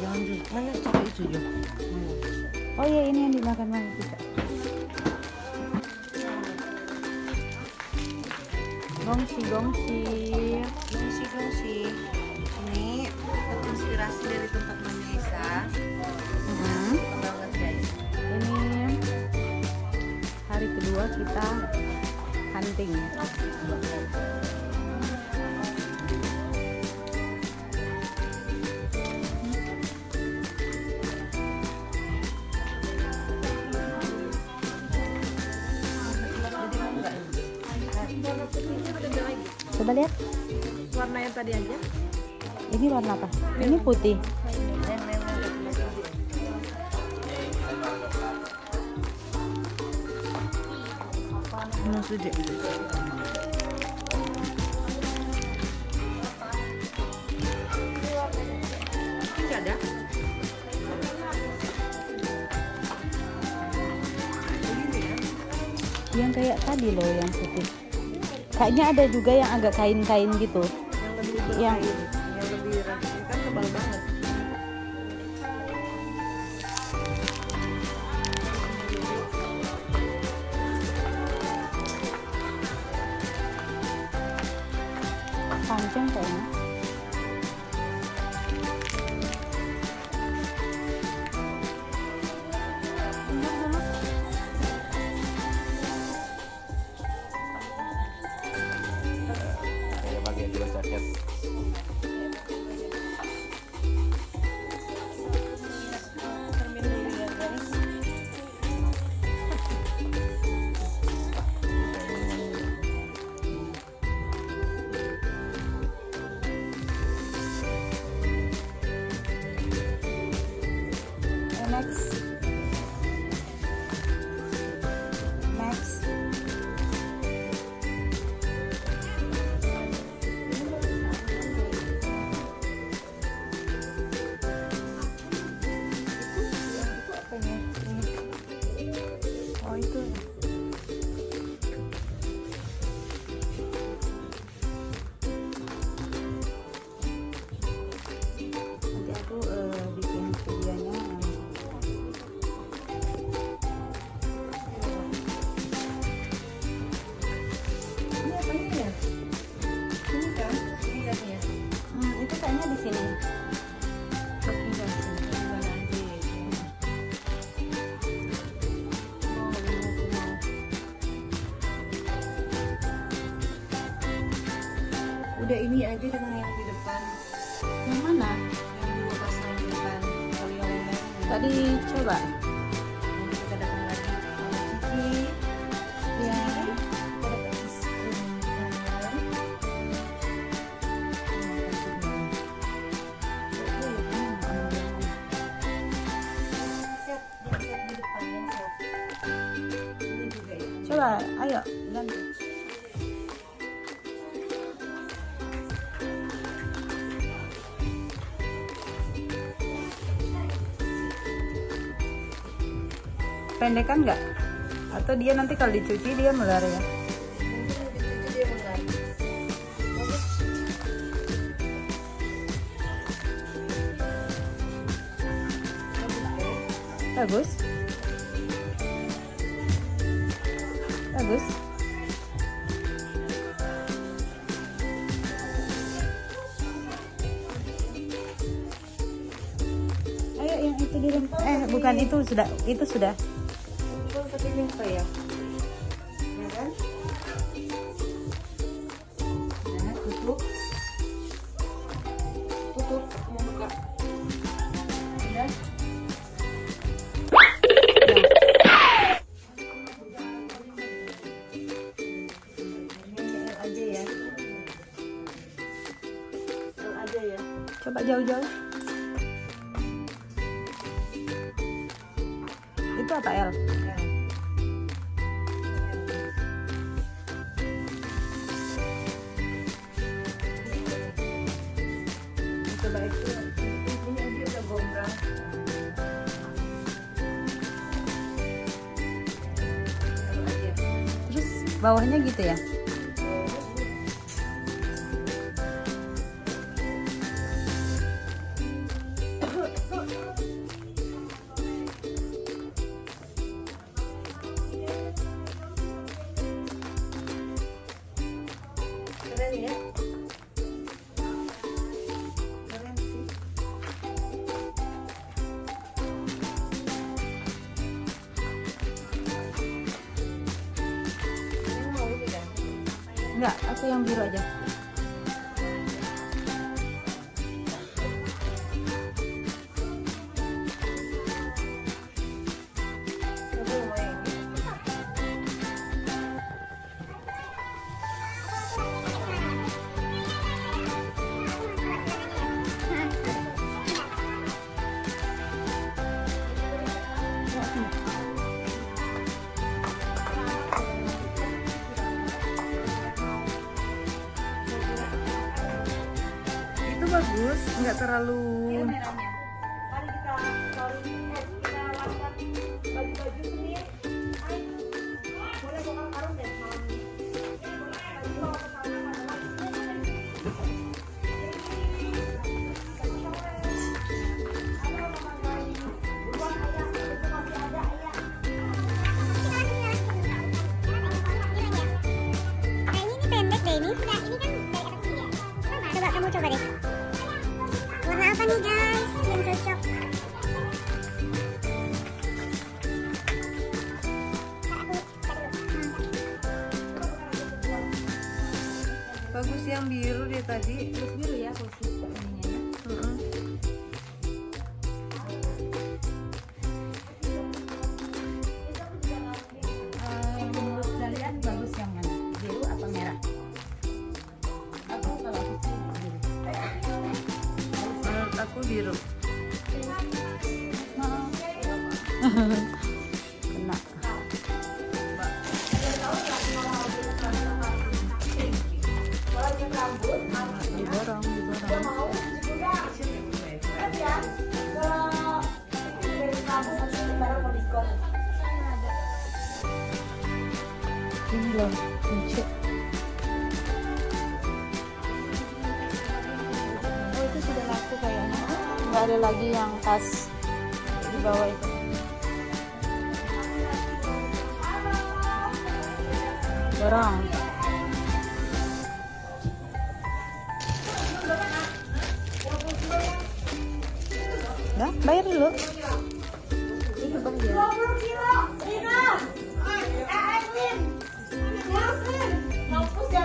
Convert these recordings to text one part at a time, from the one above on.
jangan dulu. Mana cari itu Jo? oh ya ini yang dimakan mana bisa gongsi gongsi Gongsi gongsi. Ini inspirasi dari tempat Mami. Mhm. Suka banget guys. ini hari kedua kita hunting coba lihat Warna yang tadi aja. ini warna apa ini putih Nah, sudah. Ya. yang kayak tadi loh yang putih kayaknya ada juga yang agak kain-kain gitu. Yang Yang- Udah ini aja dengan yang di depan. yang mana? Yang dua pasang di depan. Kalau yang lain tadi coba. Nanti kita pendekan nggak atau dia nanti kalau dicuci dia melar ya. Bagus. Bagus ayo yang itu di eh bukan itu sudah itu sudah Nyampe ya. Ya kan? Nah, tutup. Tutup, mau buka. Udah. Aja ya. Ya. coba jauh-jauh itu apa L bawahnya gitu ya? Keren ya? Enggak, aku yang biru aja. Bagus, nggak terlalu. Bagus yang biru deh tadi. Terus biru ya ininya ya. Mm-mm. Eh, menurut kalian bagus yang mana? Biru atau merah? Aku kalau aku sih biru. Menurut aku biru. Loh, lucu. Oh itu sudah laku kayaknya. Nggak ada lagi yang tas di bawah itu. Borong. Dah, bayar dulu. Ini bayar. 20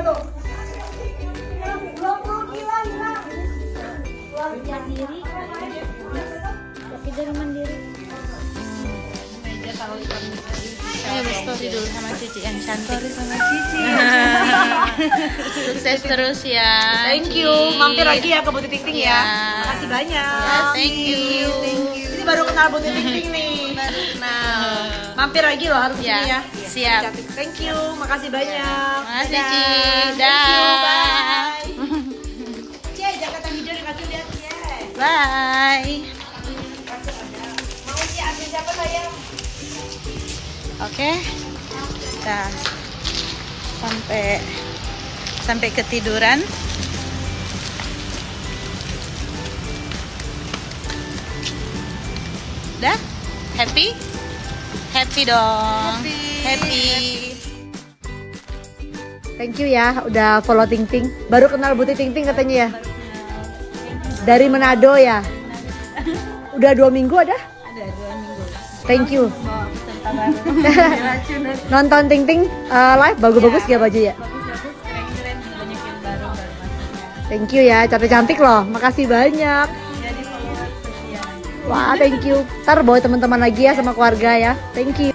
Mampus lo. 20 kilo, Rina. Luar biasa. Tapi dari mandiri. Ayo berstory dulu sama Cici yang cantik. Sama Cici. Sukses terus ya. Thank you. Mampir lagi ya ke Butik Ting Ting ya. Ya. Makasih banyak. Ya, thank you. Ini baru kenal Butik Ting Ting nih. Nah, mampir lagi loh harus Ya, ini ya. siap. Cantik. Thank you. Makasih banyak. Makasih. Ci. Dah. Bye. Cie, jakarta hijau dikasih lihat Cie. Bye. Mau Cie ambil siapa sayang? Oke. Kita sampai sampai ketiduran. Dah? Happy? Happy dong. Happy. Thank you ya, udah follow Ting Ting. Baru kenal Buti Ting Ting katanya ya. Dari Manado ya. Udah dua minggu ada? Ada dua minggu. Thank you. Nonton Ting Ting uh, live bagus-bagus ya baju ya. Baru baru masuknya. Thank you ya, cantik-cantik loh. Makasih banyak. Wah, thank you. Ntar bawa teman-teman lagi ya sama keluarga ya. Thank you.